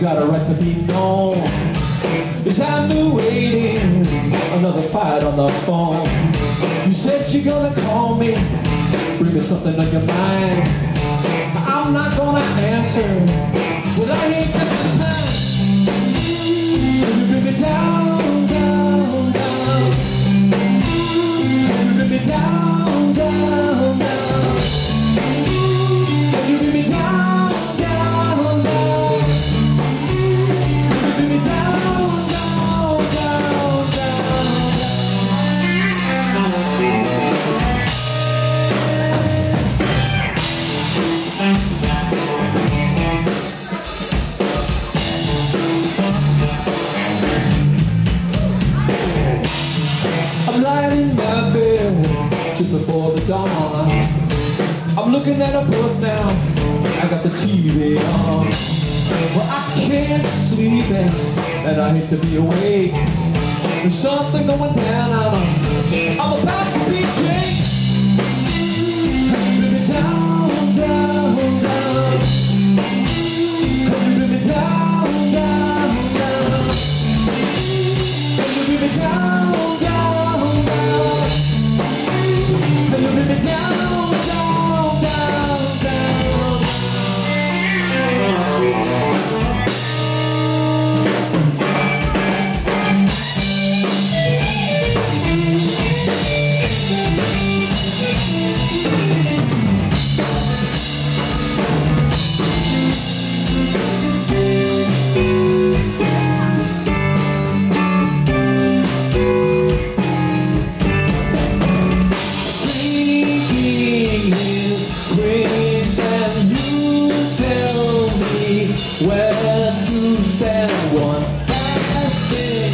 got a right to be known. It's time to waiting, another fight on the phone. You said you're gonna call me, bring me something on your mind. I'm not gonna answer, but I ain't got before the dawn. I'm looking at a book now. I got the TV on. Well, I can't sleep and, and I hate to be awake. There's something going down. Where to stand. One last thing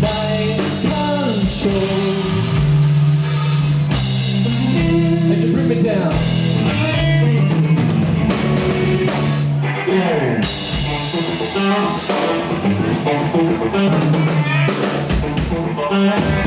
you control, and you bring me down. Stolen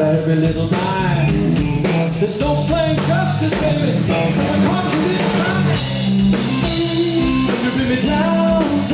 every little lie, there's no slang justice, baby. I caught you this time. You bring me down,